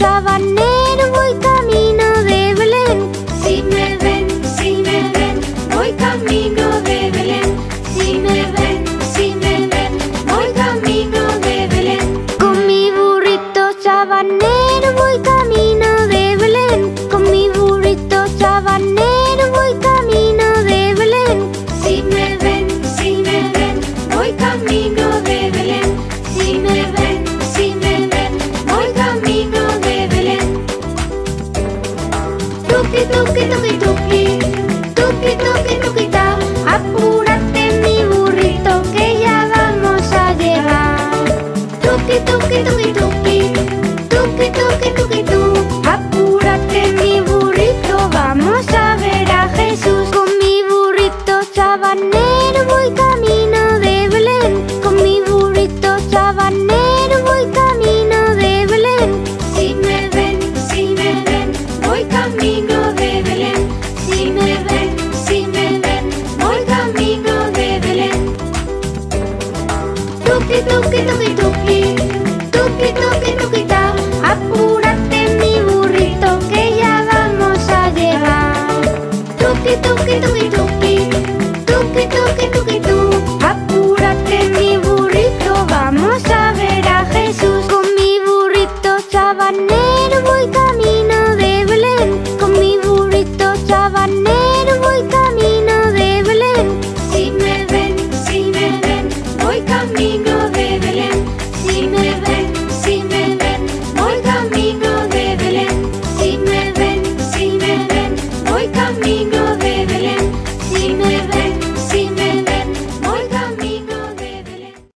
Dava ne tuki tuki tuki, tuki tuki tuki tú. Apúrate mi burrito, vamos a ver a Jesús. Con mi burrito sabanero voy camino de Belén. Con mi burrito sabanero voy camino de Belén. Si me ven, si me ven, voy camino de Belén. Si me ven, si me ven, voy camino de Belén. Tuki tuki メール置いた